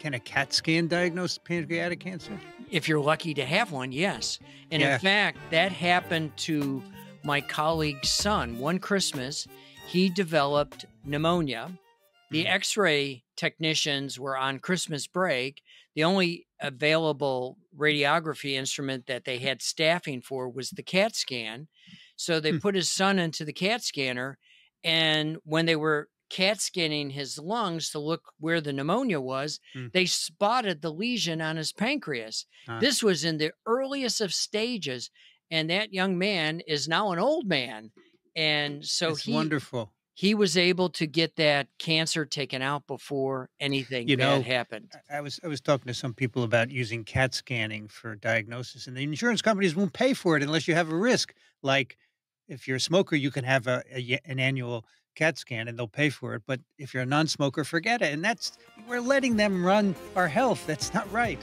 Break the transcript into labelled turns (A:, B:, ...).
A: can a CAT scan diagnose pancreatic cancer?
B: If you're lucky to have one, yes. And
A: Yeah.
B: in fact, that happened to my colleague's son. One Christmas, he developed pneumonia. The
A: Mhm.
B: x ray technicians were on Christmas break. The only available radiography instrument that they had staffing for was the CAT scan. So they
A: Hmm.
B: put his son into the CAT scanner. And when they were CAT scanning his lungs to look where the pneumonia was,
A: Hmm.
B: they spotted the lesion on his pancreas.
A: Ah.
B: This was in the earliest of stages. And that young man is now an old man. And so
A: it's
B: he
A: wonderful.
B: he was able to get that cancer taken out before anything
A: You
B: bad
A: know,
B: happened.
A: I was I was talking to some people about using CAT scanning for diagnosis, and the insurance companies won't pay for it unless you have a risk. Like if you're a smoker, you can have a, a an annual CAT scan, and they'll pay for it. But if you're a non-smoker, forget it. And that's we're letting them run our health. That's not right.